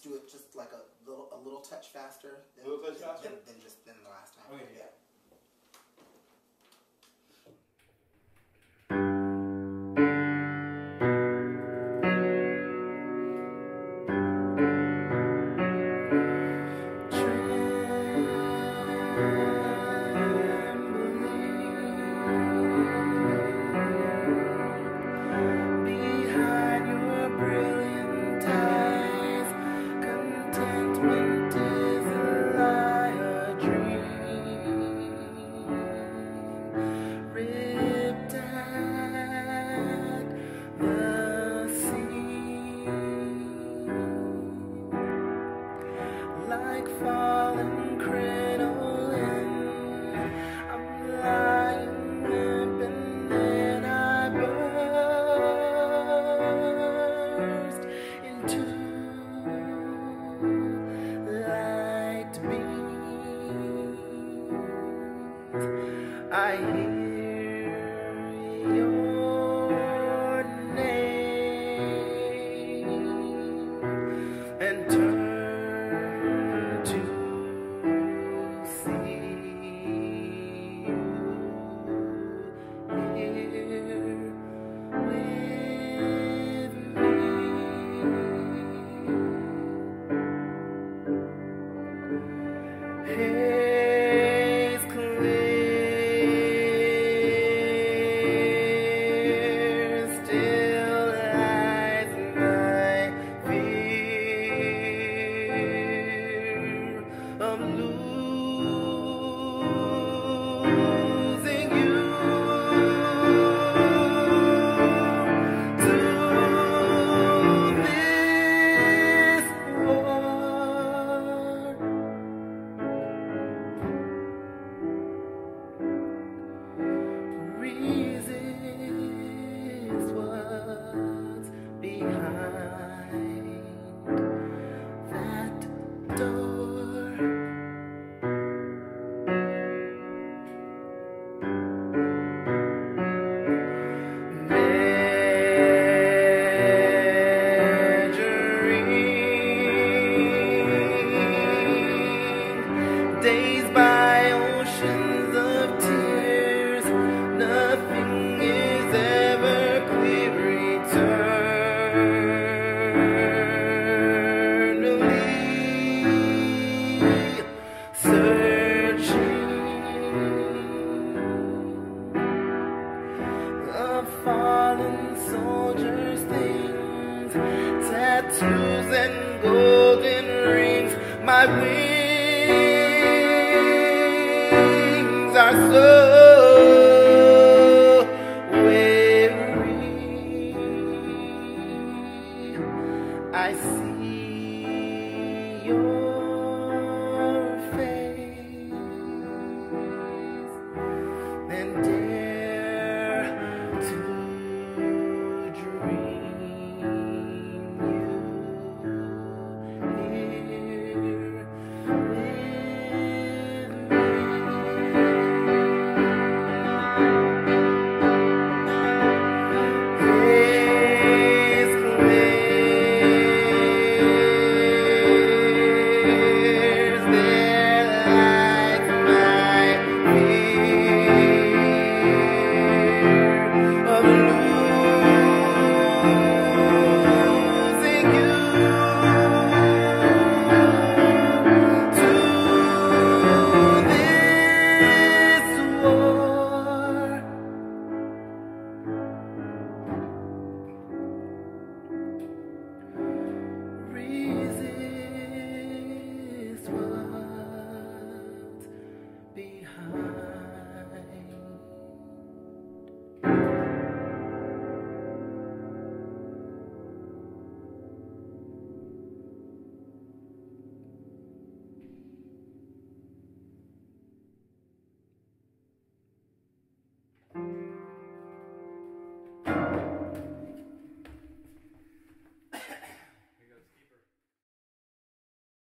just do it just like a little a little touch faster. Than, little touch than, faster? Than, than just than the last time. Okay, yeah. Behind fallen. I'm lying and then I burst into light beams. I Hey. Tattoos and golden rings. My wings are so behind